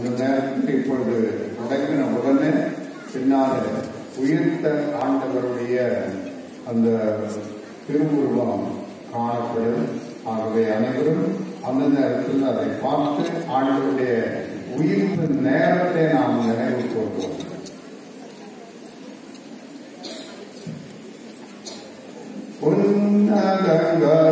அந்த நேரத்தில் இப்பொழுது தொடங்கின உடனே பின்னால் உயிர்த்த ஆண்டவருடைய அந்த திருவுருவம் காணப்படும். ஆகவே அனைவரும் அந்த நேரத்தில் அதை பார்த்து ஆண்டவருடைய உயிர்ப்பு நேரத்தை நாம் நினைவு கூறுவோம் உன்னதங்களிலே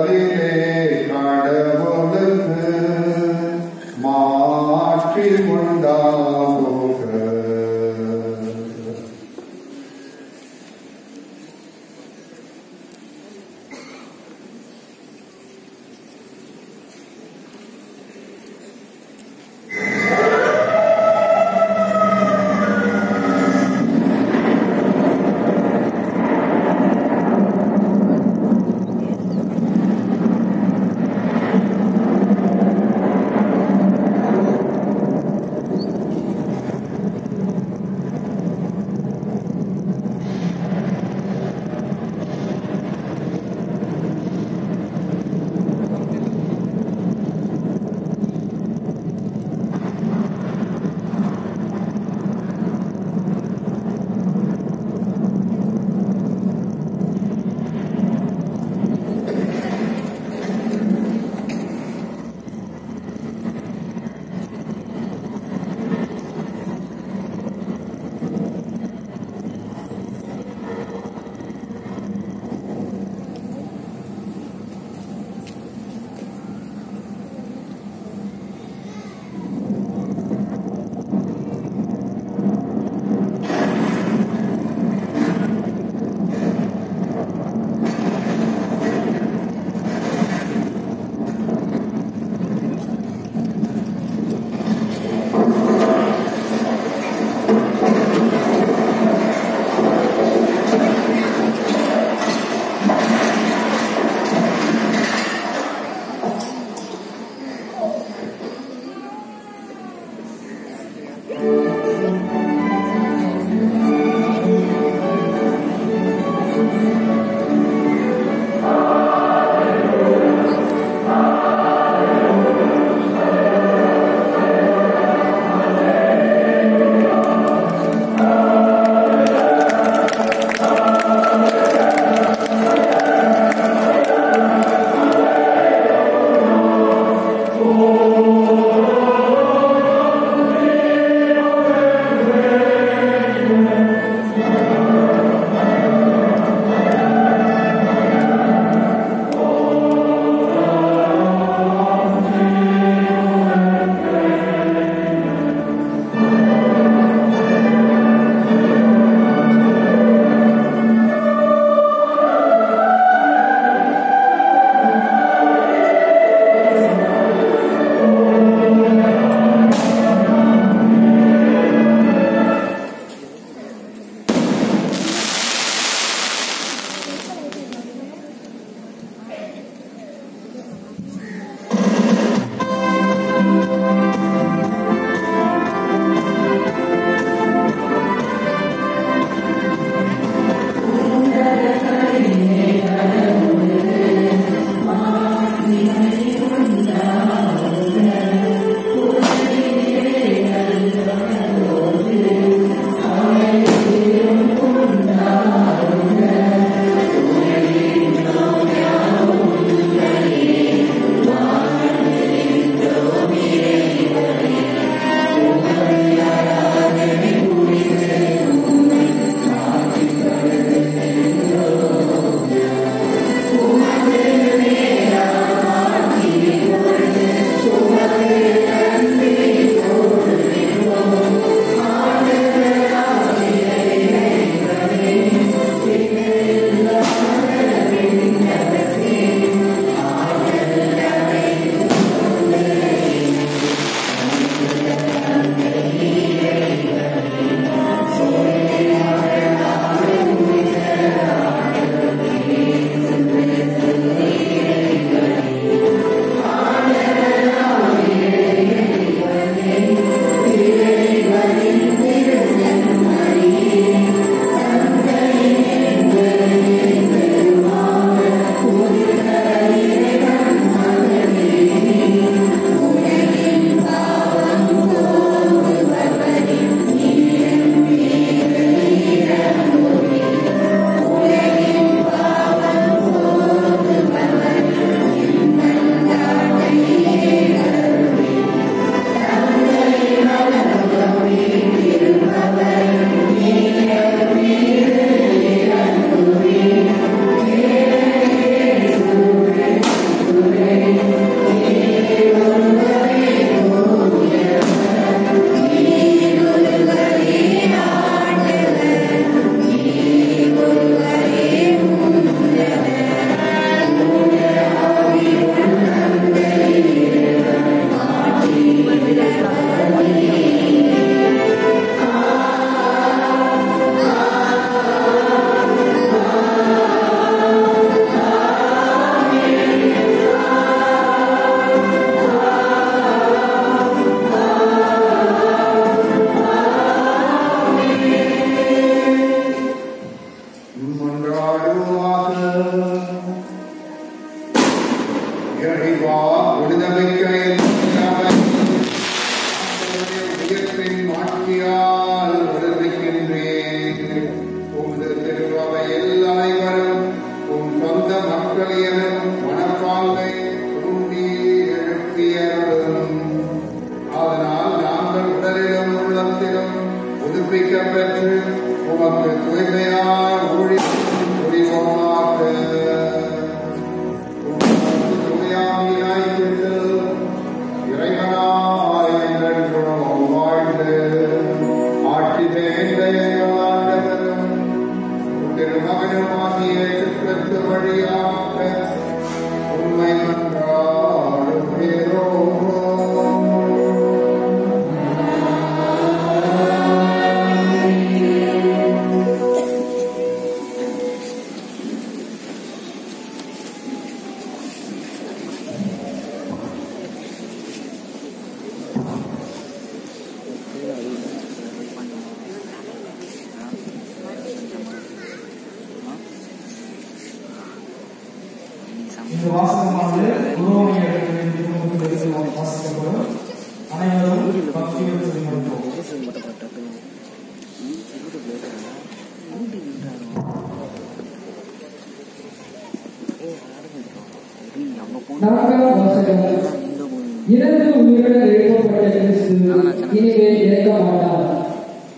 원하잖아.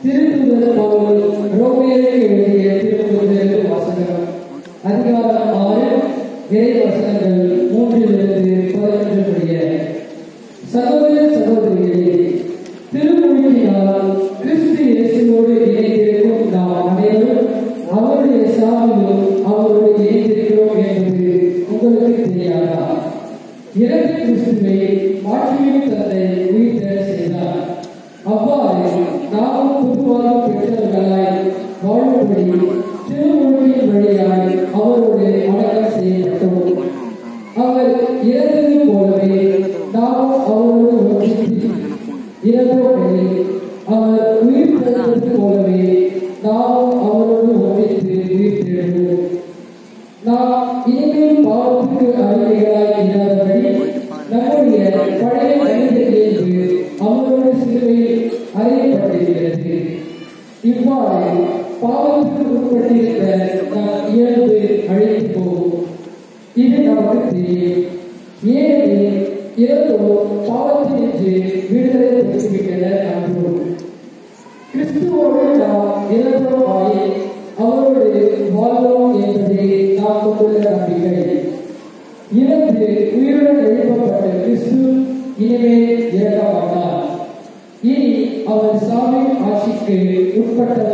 드는 분들은 뭐 로그인을 위해 드는 분들도 왔으면 아니면 예를 들어서 몸들을 not only football, but also the life, all the. இவ்வாறு பாவத்துக்கு உட்பட்டிருந்த இயல்பு அழித்து போகும் இது நமக்கு தெரியும் ஏனெனில் இறந்தோர் பாவத்தினின்று விடுதலை பெற்றுவிட்டனர் நம்புவோம் கிறிஸ்துவோடு நாம் இறந்தோமாய் அவரோடு வாழ்வோம் என்பதே நாம் கொண்டுள்ள நம்பிக்கை இறந்து உயிருடன் எழுப்பப்பட்ட கிறிஸ்து இனிமேல் இறக்க மாட்டார் இனி அவர் சாமி ஆட்சிக்கு உட்பட்ட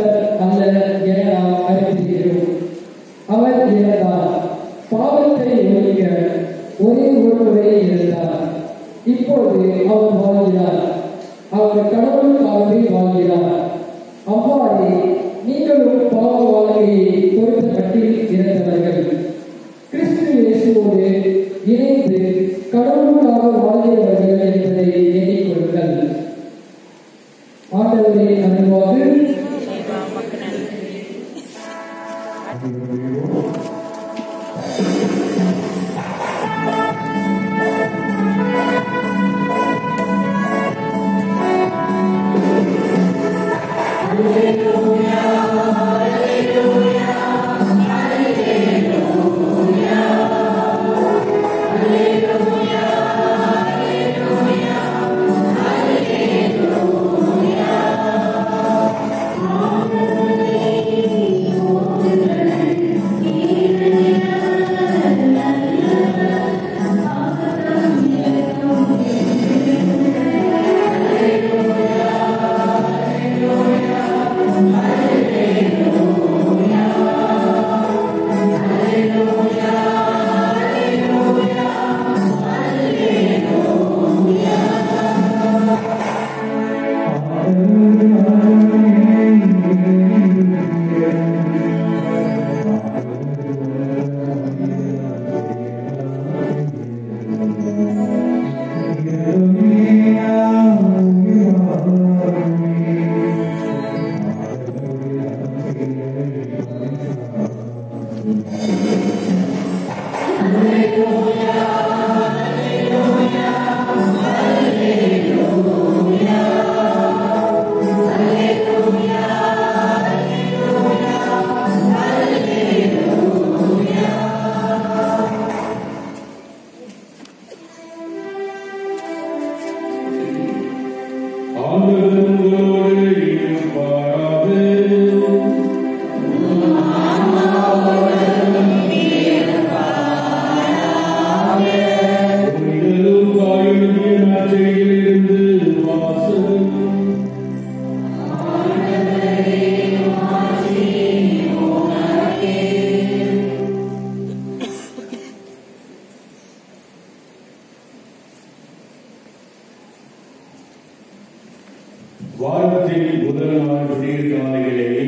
வாரத்தில் முதல் நாள் விடியற்காலையிலேயே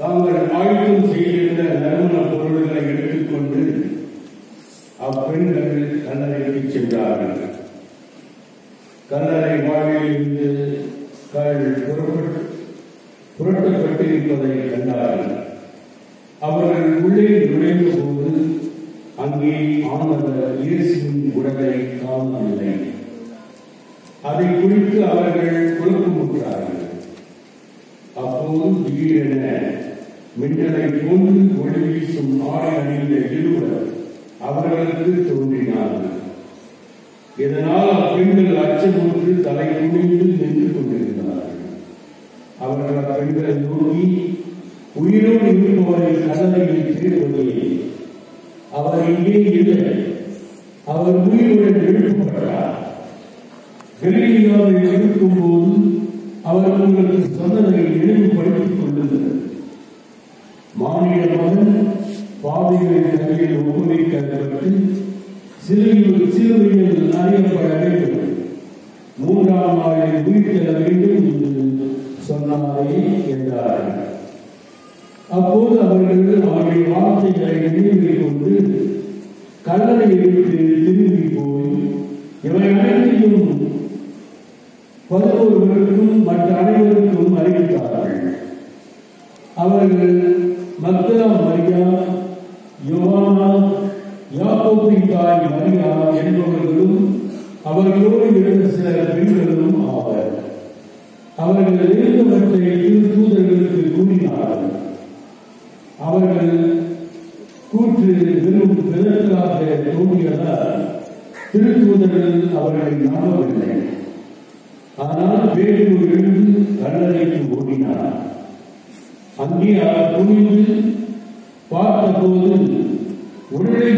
தாங்கள் ஆயுதம் செய்திருந்த நறுமண பொருள்களை எடுத்துக்கொண்டு அப்பெண்கள் கல்லறைக்கு சென்றார்கள். கல்லறை வாயிலிருந்து கள் புறப்பட்டு புரட்டப்பட்டிருப்பதை கண்டார்கள். அவர்கள் உள்ளே நுழைந்த போது அங்கே ஆனந்த இயேசுவின் உடலை காணவில்லை. அதை குறித்து அவர்கள் குழப்பமுற்றார்கள். அப்போது திடீரென மின்னலை போன்று ஒளி வீசும் ஆடை அணிந்த இருவர் அவர்களுக்கு தோன்றினார்கள். இதனால் அப்பெண்கள் அச்சமுற்று தலை குனிந்து நின்று கொண்டிருந்தார்கள். அவர்கள் அப்பெண்களை நோக்கி உயிரோடு இருப்பவரை கல்லறையில் தேடுவதே அவர் இங்கே இல்லை. அவர் உயிருடன் எழுப்பப்பட்டார். கலிலியாவில் இருக்கும்போது அவர் உங்களுக்கு சொன்னதை நினைவுபடுத்திக் கொள்ளுங்கள். மாநில மகன் தங்கிய கையில் ஒப்புவிக்கப்பட்டு சிலுவையில் சிலுவையில் அறியப்பட வேண்டும். மூன்றாம் நாளில் உயிர்த்தெழ வேண்டும் என்று சொன்னாரே என்றார். அப்போது அவர்கள் அவருடைய வார்த்தைகளை நினைவில் கொண்டு கல்லறை விட்டு திருத்தூதர்கள் அவர்களை நம்பவில்லை. ஆனால் பேரூர் எழுந்து கல்லறைக்கு ஓடினார். அங்கே அவர் குனிந்து பார்த்தபோது உடலை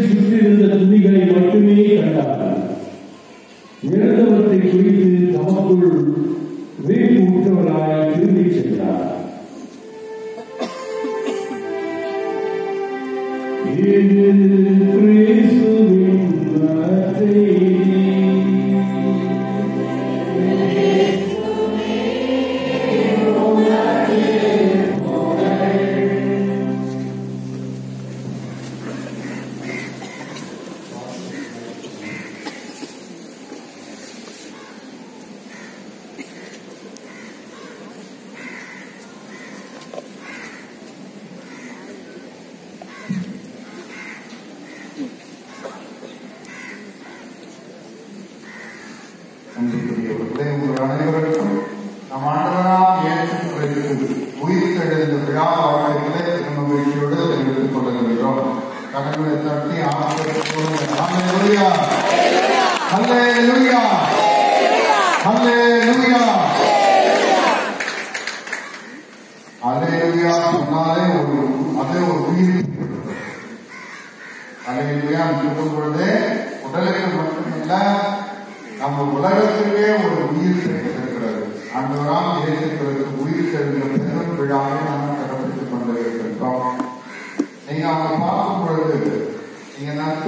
Ramón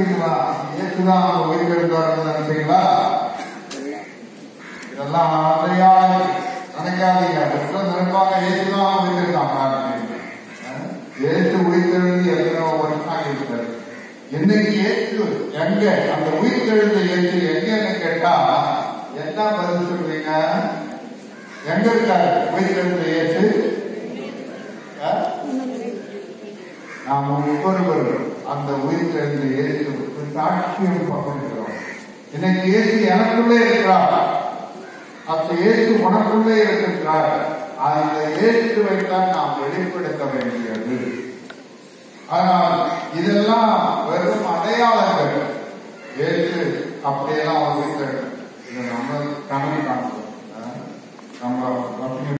நீங்க நினைச்சீங்களா இயேசுதான் அவங்க உயிர் தெரிந்தார்கள் நினைச்சீங்களா இதெல்லாம் அதையா நினைக்காதீங்க. அதெல்லாம் நினைப்பாங்க. இயேசுதான் உயிர் தெரிந்தாங்க இயேசு உயிர் தெரிந்து எத்தனை வருஷம் ஆகியிருக்கிறது இன்னைக்கு இயேசு எங்க? அந்த உயிர் தெழுந்த இயேசு எங்கன்னு கேட்டா என்ன பதில் சொல்றீங்க? எங்க இருக்காரு? உயிர் தெழுந்த இயேசு? நாம் ஒவ்வொருவரும் அந்த உயிர்த்தெழுந்த இயேசுக்கு சாட்சியம் பகிர்கிறோம். இன்னைக்கு இயேசு எனக்குள்ளே இருக்கிறார். அந்த இயேசு உனக்குள்ளே இருக்கின்றார் அந்த இயேசுவை தான் நாம் வெளிப்படுத்த வேண்டியது. ஆனால் இதெல்லாம் வெறும் அடையாளங்கள். ஏற்று அப்படியெல்லாம் வந்து நம்ம கனவு காணும் நம்ம